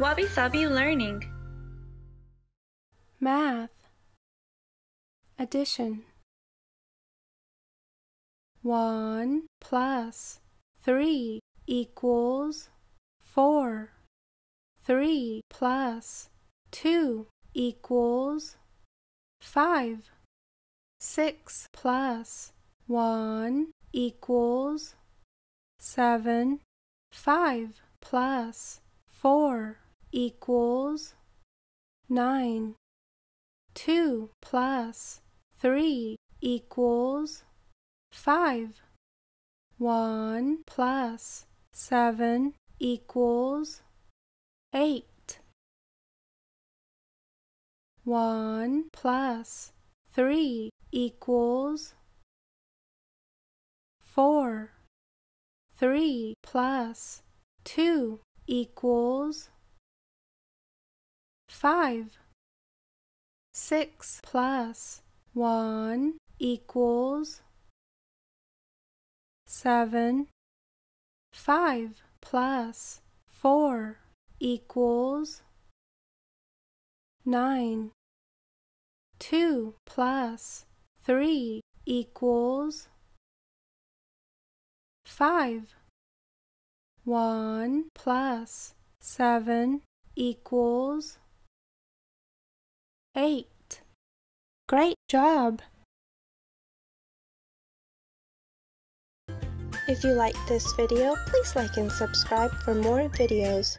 Wabi Sabi Learning. Math. Addition. 1 plus 3 equals 4. 3 plus 2 equals 5. 6 plus 1 equals 7. 5 plus 4 equals 9. 2 plus 3 equals 5. 1 plus 7 equals 8. 1 plus 3 equals 4. 3 plus 2 equals 5. 6 plus 1 equals 7. 5 plus 4 equals 9. 2 plus 3 equals 5. 1 plus 7 equals 8. Great job! If you liked this video, please like and subscribe for more videos.